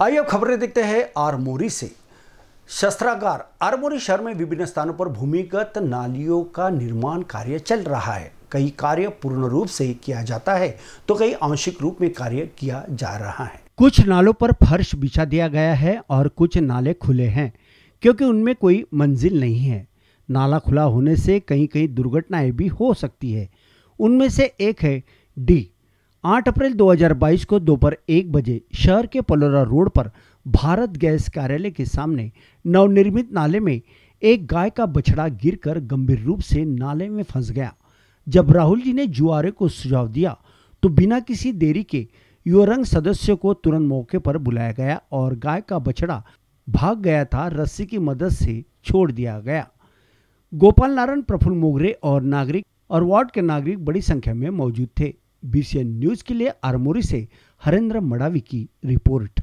आइए अब खबरें देखते हैं आरमोरी से। शस्त्रागार, आरमोरी शहर में विभिन्न स्थानों पर भूमिगत नालियों का निर्माण कार्य चल रहा है। कई कार्य पूर्ण रूप से किया जाता है तो कई आंशिक रूप में कार्य किया जा रहा है। कुछ नालों पर फर्श बिछा दिया गया है और कुछ नाले खुले हैं, क्योंकि उनमें कोई मंजिल नहीं है। नाला खुला होने से कहीं कहीं दुर्घटनाएँ भी हो सकती है। उनमें से एक है डी 8 अप्रैल 2022 को दोपहर एक बजे शहर के पलोरा रोड पर भारत गैस कार्यालय के सामने नवनिर्मित नाले में एक गाय का बछड़ा गिरकर गंभीर रूप से नाले में फंस गया। जब राहुल जी ने जुआरे को सुझाव दिया तो बिना किसी देरी के युवरंग सदस्यों को तुरंत मौके पर बुलाया गया और गाय का बछड़ा भाग गया था, रस्सी की मदद से छोड़ दिया गया। गोपाल नारायण, प्रफुल्ल मोगरे और नागरिक और वार्ड के नागरिक बड़ी संख्या में मौजूद थे। बीसीएन न्यूज़ के लिए आरमोरी से हरेंद्र मडावी की रिपोर्ट।